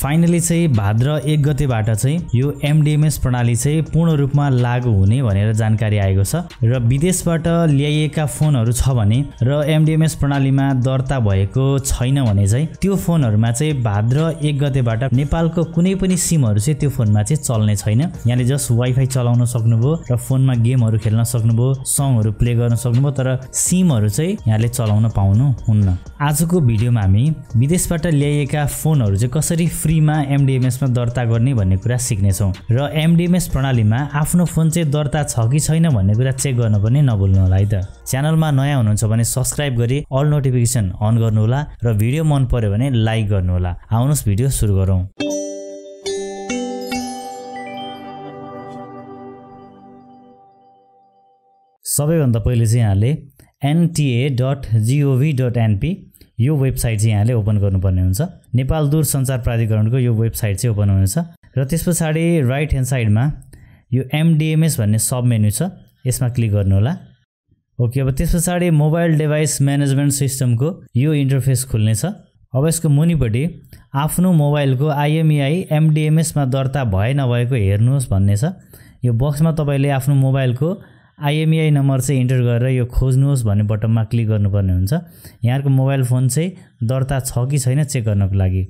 Finally चाहिँ भाद्र एक गतेबाट चाहिँ यो एमडिएमएस प्रणाली चाहिँ पूर्ण रूपमा लागू हुने भनेर जानकारी आएको छ र विदेशबाट ल्याइएका फोनहरू छ भने र एमडिएमएस प्रणालीमा दर्ता भएको छैन भने चाहिँ त्यो फोनहरूमा चाहिँ भाद्र एक गतेबाट नेपालको कुनै पनि सिमहरू चाहिँ त्यो फोनमा चाहिँ चल्ने छैन। यहाँले जस्ट वाइफाई चलाउन सक्नुभयो र फोनमा गेमहरू खेल्न सक्नुभयो सङहरू प्ले गर्न सक्नुभयो तर सिमहरू चाहिँ यहाँले चलाउन पाउनुहुन्न आजको भिडियोमा हामी विदेशबाट ल्याइएका फोनहरू चाहिँ कसरी फ्रीमा एमडिएमएसमा दर्ता गर्ने भन्ने कुरा सिक्नेछौँ। र एमडिएमएस प्रणालीमा आफ्नो फोन चाहिँ दर्ता छ कि छैन भन्ने कुरा चेक गर्न पनि नभुल्नु होला है त। च्यानलमा नयाँ हुनुहुन्छ भने सब्सक्राइब गरी अल नोटिफिकेसन अन गर्नुहोला र भिडियो मन पर्यो भने लाइक गर्नुहोला आउनुहोस् भिडियो सुरु गरौँ। सबैभन्दा पहिले चाहिँ यहाँले NTA dot gov dot NP यो वेबसाइट चाहिँ यहाँले ओपन गर्नुपर्ने हुन्छ। नेपाल दूरसञ्चार प्राधिकरणको यो वेबसाइट चाहिँ ओपन हुनेछ। र त्यस पछाडि राइट ह्यान्ड साइडमा यो एमडिएमएस भन्ने सब मेन्यु छ। यसमा क्लिक गर्नुहोला। ओके अब त्यस पछाडि मोबाइल डिभाइस म्यानेजमेन्ट सिस्टमको यो इन्टरफेस खुल्नेछ अब यसको मुनिपट्टि आफ्नो मोबाइलको आइएमइआई एमडिएमएसमा दर्ता भए नभएको हेर्नुहोस् भन्ने छ। यो बक्समा तपाईँले आफ्नो मोबाइलको आइएमइआई नम्बर चाहिँ इन्टर गरेर यो खोज्नुहोस् भन्ने बटनमा क्लिक गर्नुपर्ने हुन्छ। यहाँको मोबाइल फोन चाहिँ दर्ता छ कि छैन चेक गर्नको लागि।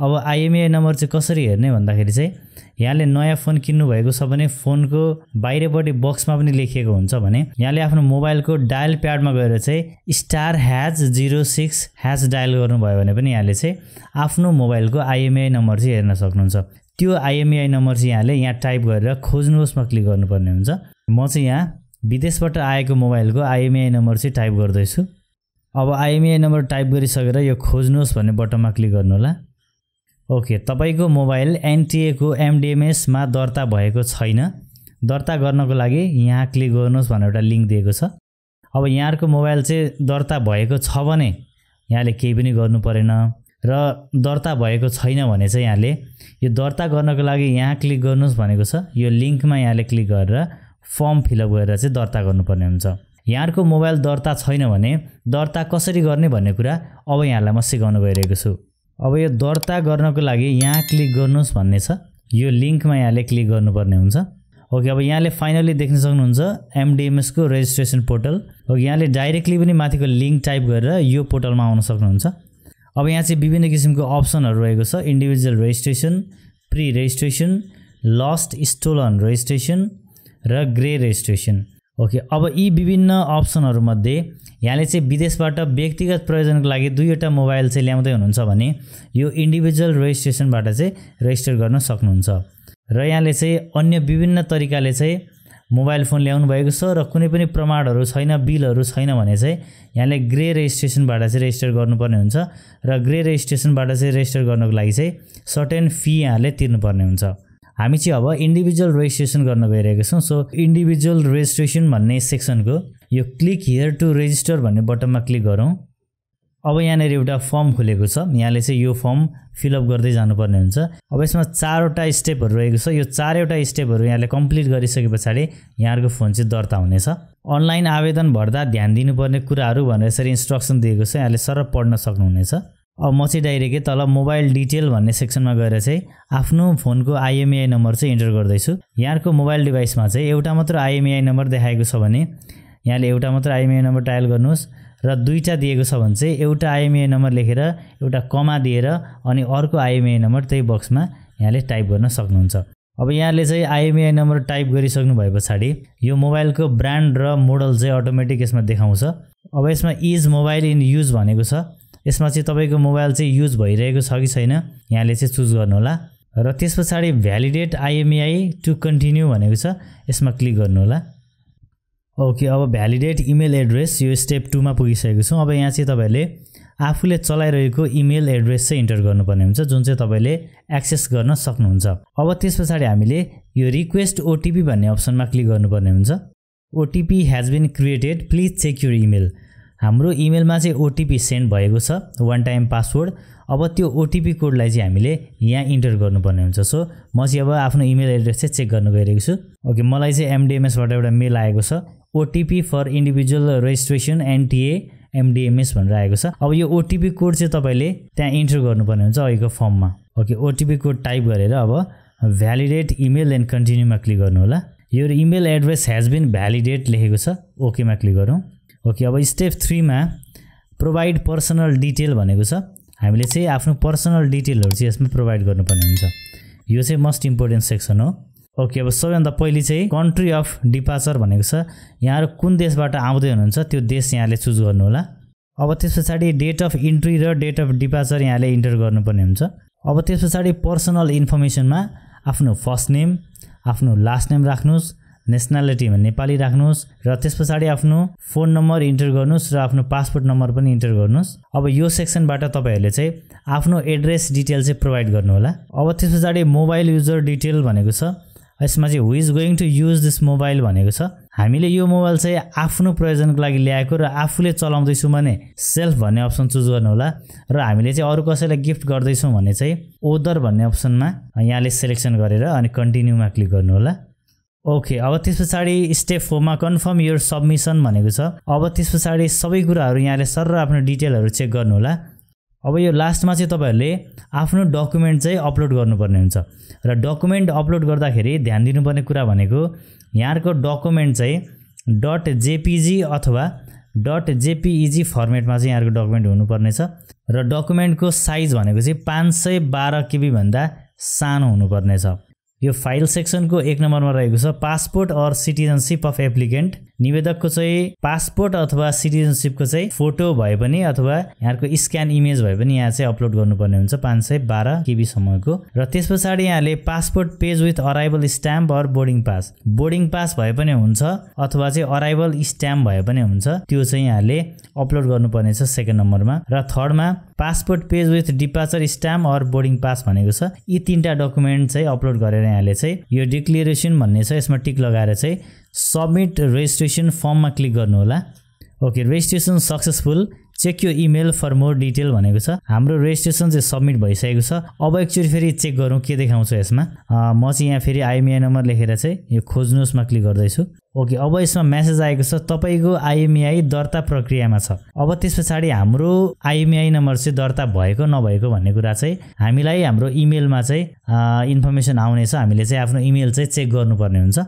अब आइएमइआई नम्बर चाहिँ कसरी हेर्ने भन्दाखेरि चाहिँ यहाँले नयाँ फोन किन्नुभएको छ भने फोनको बाहिरपट्टि बक्समा पनि लेखिएको हुन्छ भने यहाँले आफ्नो मोबाइलको डायल प्याडमा गएर चाहिँ star hash zero six hash dial गर्नुभयो भने पनि यहाँले चाहिँ आफ्नो मोबाइलको आइएमआई नम्बर चाहिँ हेर्न सक्नुहुन्छ। त्यो आइएमआई नम्बर चाहिँ यहाँले यहाँ टाइप गरेर खोज्नुहोस्मा क्लिक गर्नुपर्ने हुन्छ। म चाहिँ यहाँ विदेशबाट आएको मोबाइलको आइएमआई नम्बर चाहिँ टाइप गर्दैछु। अब आइएमआई नम्बर टाइप गरिसकेर यो खोज्नुहोस् भन्ने बटनमा क्लिक गर्नुहोला। ओके तपाईँको मोबाइल एनटिएको एमडिएमएसमा दर्ता भएको छैन। दर्ता गर्नको लागि यहाँ क्लिक गर्नुहोस् भनेर एउटा लिङ्क दिएको छ। अब यहाँको मोबाइल चाहिँ दर्ता भएको छ भने यहाँले केही पनि गर्नु परेन र दर्ता भएको छैन भने चाहिँ यहाँले यो दर्ता गर्नको लागि यहाँ क्लिक गर्नुहोस् भनेको छ। यो लिङ्कमा यहाँले क्लिक गरेर फर्म फिलअप गरेर चाहिँ दर्ता गर्नुपर्ने हुन्छ। यहाँको मोबाइल दर्ता छैन भने दर्ता कसरी गर्ने भन्ने कुरा अब यहाँलाई म सिकाउन गइरहेको छु। अब यो दर्ता गर्नको लागि यहाँ क्लिक गर्नुहोस् भन्ने छ। यो लिङ्कमा यहाँले क्लिक गर्नुपर्ने हुन्छ। ओके अब यहाँले फाइनली देख्न सक्नुहुन्छ एमडिएमएसको रेजिस्ट्रेसन पोर्टल ओके यहाँले डाइरेक्टली पनि माथिको लिङ्क टाइप गरेर यो पोर्टलमा आउन सक्नुहुन्छ। अब यहाँ चाहिँ विभिन्न किसिमको अप्सनहरू रहेको छ। Individual registration pre registration lost stolen registration र ग्रे रेजिस्ट्रेसन। ओके अब यी विभिन्न अप्सनहरूमध्ये यहाँले चाहिँ विदेशबाट व्यक्तिगत प्रयोजनको लागि दुईवटा मोबाइल चाहिँ ल्याउँदै हुनुहुन्छ भने यो इन्डिभिजुअल रेजिस्ट्रेसनबाट चाहिँ रेजिस्टर गर्न सक्नुहुन्छ। र यहाँले चाहिँ अन्य विभिन्न तरिकाले चाहिँ मोबाइल फोन ल्याउनु भएको छ र कुनै पनि प्रमाणहरू छैन बिलहरू छैन भने चाहिँ यहाँले ग्रे रेजिस्ट्रेसनबाट चाहिँ रेजिस्टर गर्नुपर्ने हुन्छ र ग्रे रेजिस्ट्रेसनबाट चाहिँ रेजिस्टर गर्नको लागि चाहिँ सर्टेन फी यहाँले तिर्नुपर्ने हुन्छ। हामी चाहिँ अब इन्डिभिजुअल रेजिस्ट्रेसन गर्न गइरहेको छौँ। सो इन्डिभिजुअल रेजिस्ट्रेसन भन्ने सेक्सनको यो क्लिक हियर टु रेजिस्टर भन्ने बटनमा क्लिक गरौँ। अब यहाँनिर एउटा फर्म खुलेको छ। यहाँले चाहिँ यो फर्म फिलअप गर्दै जानुपर्ने हुन्छ। अब यसमा चारवटा स्टेपहरू रहेको छ। यो चारवटा स्टेपहरू यहाँले कम्प्लिट गरिसके पछाडि यहाँहरूको फोन चाहिँ दर्ता हुनेछ। अनलाइन आवेदन भर्दा ध्यान दिनुपर्ने कुराहरू भनेर यसरी इन्स्ट्रक्सन दिएको छ। यहाँले सर पढ्न सक्नुहुनेछ। अब म चाहिँ डाइरेक्टै तल मोबाइल डिटेल भन्ने सेक्सनमा गएर चाहिँ आफ्नो फोनको आइएमआई नम्बर चाहिँ इन्टर गर्दैछु। यहाँको मोबाइल डिभाइसमा चाहिँ एउटा मात्र आइएमआई नम्बर देखाएको छ भने यहाँले एउटा मात्र आइएमआई नम्बर डायल गर्नुहोस् र दुईवटा दिएको छ भने चाहिँ एउटा आइएमआई नम्बर लेखेर एउटा कमा दिएर अनि अर्को आइएमआई नम्बर त्यही बक्समा यहाँले टाइप गर्न सक्नुहुन्छ। अब यहाँले चाहिँ आइएमआई नम्बर टाइप गरिसक्नु भए पछाडि यो मोबाइलको ब्रान्ड र मोडल चाहिँ अटोमेटिक यसमा देखाउँछ। अब यसमा इज मोबाइल इन युज भनेको छ। यसमा चाहिँ तपाईँको मोबाइल चाहिँ युज भइरहेको छ कि छैन यहाँले चाहिँ चुज गर्नुहोला। र त्यस पछाडि भ्यालिडेट आइएमआई टु कन्टिन्यू भनेको छ यसमा क्लिक गर्नुहोला। ओके अब भ्यालिडेट इमेल एड्रेस यो स्टेप टूमा पुगिसकेको छौँ। अब यहाँ चाहिँ तपाईँहरूले आफूले चलाइरहेको इमेल एड्रेस चाहिँ इन्टर गर्नुपर्ने हुन्छ जुन चाहिँ तपाईँले एक्सेस गर्न सक्नुहुन्छ। अब त्यस पछाडि हामीले यो रिक्वेस्ट ओटिपी भन्ने अप्सनमा क्लिक गर्नुपर्ने हुन्छ। OTP has been created please check your email हाम्रो इमेलमा चाहिँ ओटिपी सेन्ड भएको छ वान टाइम पासवर्ड अब त्यो ओटिपी कोडलाई चाहिँ हामीले यहाँ इन्टर गर्नुपर्ने हुन्छ। सो म चाहिँ अब आफ्नो इमेल एड्रेस चाहिँ चेक गर्नु गइरहेको छु। ओके मलाई चाहिँ एमडिएमएसबाट एउटा मेल आएको छ। OTP for individual registration NTA MDMS भनेर आएको छ। अब यो ओटिपी कोड चाहिँ तपाईँले त्यहाँ इन्टर गर्नुपर्ने हुन्छ अहिलेको फर्ममा। ओके ओटिपी कोड टाइप गरेर अब भ्यालिडेट इमेल एन्ड कन्टिन्यूमा क्लिक गर्नु होला यो email address has been validate लेखेको छ। ओकेमा क्लिक गरौँ। ओके अब स्टेप थ्रीमा प्रोभाइड पर्सनल डिटेल भनेको छ। हामीले चाहिँ आफ्नो पर्सनल डिटेलहरू चाहिँ यसमा प्रोभाइड गर्नुपर्ने हुन्छ। यो चाहिँ मोस्ट इम्पोर्टेन्ट सेक्सन हो। ओके अब सबैभन्दा पहिले चाहिँ कन्ट्री अफ डिपाचर भनेको छ। यहाँहरू कुन देशबाट आउँदै हुनुहुन्छ त्यो देश यहाँले चुज गर्नु होला अब त्यस पछाडि डेट अफ इन्ट्री र डेट अफ डिपाचर यहाँले इन्टर गर्नुपर्ने हुन्छ। अब त्यस पछाडि पर्सनल इन्फर्मेसनमा आफ्नो फर्स्ट नेम आफ्नो लास्ट नेम राख्नुहोस्। नेसनालिटीमा नेपाली राख्नुहोस् र त्यस पछाडि आफ्नो फोन नम्बर इन्टर गर्नुहोस् र आफ्नो पासपोर्ट नम्बर पनि इन्टर गर्नुहोस्। अब यो सेक्सनबाट तपाईँहरूले चाहिँ आफ्नो एड्रेस डिटेल चाहिँ प्रोभाइड गर्नुहोला। अब त्यस पछाडि मोबाइल युजर डिटेल भनेको छ। यसमा चाहिँ who is going to use this mobile भनेको छ। हामीले यो मोबाइल चाहिँ आफ्नो प्रयोजनको लागि ल्याएको र आफूले चलाउँदैछौँ भने सेल्फ भन्ने अप्सन चुज गर्नुहोला। र हामीले चाहिँ अरू कसैलाई गिफ्ट गर्दैछौँ भने चाहिँ ओदर भन्ने अप्सनमा यहाँले सेलेक्सन गरेर अनि कन्टिन्यूमा क्लिक गर्नुहोला। ओके अब त्यस पछाडि स्टेप फोरमा कन्फर्म यो सबमिसन भनेको छ। अब त्यस पछाडि सबै कुराहरू यहाँले सर आफ्नो डिटेलहरू चेक गर्नुहोला। अब यो लास्टमा चाहिँ तपाईँहरूले आफ्नो डकुमेन्ट चाहिँ अपलोड गर्नुपर्ने हुन्छ। र डकुमेन्ट अपलोड गर्दाखेरि ध्यान दिनुपर्ने कुरा भनेको यहाँको डकुमेन्ट चाहिँ डट जेपिजी अथवा डट जेपिइजी फर्मेटमा चाहिँ यहाँको डकुमेन्ट हुनुपर्नेछ र डकुमेन्टको साइज भनेको चाहिँ पाँच सय बाह्र केबीभन्दा सानो हुनुपर्नेछ यो फाइल सेक्सनको एक नम्बरमा रहेको छ passport or citizenship of applicant. निवेदकको चाहिँ पासपोर्ट अथवा सिटिजनसिपको चाहिँ फोटो भए पनि अथवा यहाँको स्क्यान इमेज भए पनि यहाँ चाहिँ अपलोड गर्नुपर्ने हुन्छ पाँच सय बाह्र केबीसम्मको र त्यस पछाडि यहाँले passport page with arrival stamp or boarding pass. Boarding pass भए पनि हुन्छ अथवा चाहिँ अराइभल स्ट्याम्प भए पनि हुन्छ त्यो चाहिँ यहाँले अपलोड गर्नुपर्ने छ सेकेन्ड नम्बरमा। र थर्डमा passport page with departure stamp or boarding pass भनेको छ यी तिनवटा डकुमेन्ट चाहिँ अपलोड गरेर यहाँले चाहिँ यो डिक्लेरेसन भन्ने छ यसमा टिक लगाएर चाहिँ सबमिट रेजिस्ट्रेसन फर्ममा क्लिक गर्नु होला। ओके रेजिस्ट्रेसन सक्सेसफुल चेक यो इमेल फर मोर डिटेल भनेको छ। हाम्रो रेजिस्ट्रेसन चाहिँ सबमिट भइसकेको छ। अब एकचोटि फेरि चेक गरौँ के देखाउँछ यसमा। म चाहिँ यहाँ फेरि आइएमआई नम्बर लेखेर चाहिँ यो खोज्नुहोस्मा क्लिक गर्दैछु। ओके अब यसमा मेसेज आएको छ तपाईँको आइएमआई दर्ता प्रक्रियामा छ। अब त्यस पछाडि हाम्रो आइएमआई नम्बर चाहिँ दर्ता भएको नभएको भन्ने कुरा चाहिँ हामीलाई हाम्रो इमेलमा चाहिँ इन्फर्मेसन आउनेछ हामीले चाहिँ आफ्नो इमेल चाहिँ चेक गर्नुपर्ने हुन्छ।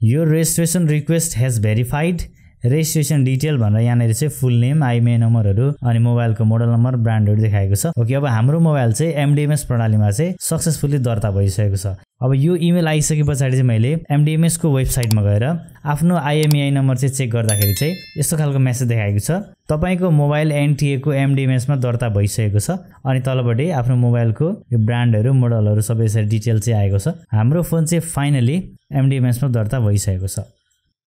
यो registration request has verified registration detail भनेर यहाँनिर चाहिँ फुल नेम आइमे नम्बरहरू अनि मोबाइलको मोडल नम्बर ब्रान्डहरू देखाएको छ। ओके अब हाम्रो मोबाइल चाहिँ एमडिएमएस प्रणालीमा चाहिँ सक्सेसफुल्ली दर्ता भइसकेको छ। अब यो इमेल आइसके पछाडि चाहिँ मैले एमडिएमएसको वेबसाइटमा गएर आफ्नो आइएमआई नम्बर चाहिँ चेक गर्दाखेरि चाहिँ यस्तो खालको मेसेज देखाएको छ। तपाईँको मोबाइल एनटिएको एमडिएमएसमा दर्ता भइसकेको छ अनि तलपट्टि आफ्नो मोबाइलको यो ब्रान्डहरू मोडलहरू सबै यसरी डिटेल चाहिँ आएको छ। हाम्रो फोन चाहिँ फाइनली एमडिएमएसमा दर्ता भइसकेको छ।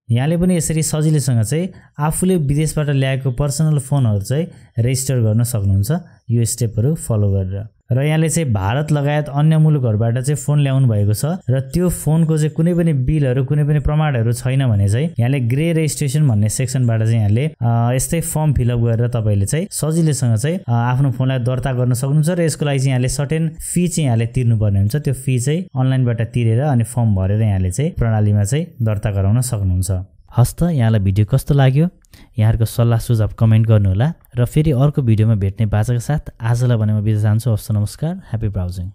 यहाँले पनि यसरी सजिलैसँग चाहिँ आफूले विदेशबाट ल्याएको पर्सनल फोनहरू चाहिँ रेजिस्टर गर्न सक्नुहुन्छ। यो स्टेपहरू फलो गरेर। र यहाँले चाहिँ भारत लगायत अन्य मुलुकहरूबाट चाहिँ फोन ल्याउनु भएको छ र त्यो फोनको चाहिँ कुनै पनि बिलहरू कुनै पनि प्रमाणहरू छैन भने चाहिँ यहाँले ग्रे रेजिस्ट्रेसन भन्ने सेक्सनबाट चाहिँ यहाँले यस्तै फर्म फिलअप गरेर तपाईँले चाहिँ सजिलैसँग चाहिँ आफ्नो फोनलाई दर्ता गर्न सक्नुहुन्छ र यसको लागि चाहिँ यहाँले सर्टेन फी चाहिँ यहाँले तिर्नुपर्ने हुन्छ। त्यो फी चाहिँ अनलाइनबाट तिरेर अनि फर्म भरेर यहाँले चाहिँ प्रणालीमा चाहिँ दर्ता गराउन सक्नुहुन्छ। हस्त यहाँलाई भिडियो कस्तो लाग्यो? यहाँहरूको सल्लाह सुझाव कमेन्ट गर्नुहोला र फेरि अर्को भिडियोमा भेट्ने बाचाको साथ आजलाई भने म बिदा चाहन्छु। हस्त नमस्कार ह्याप्पी ब्राउजिङ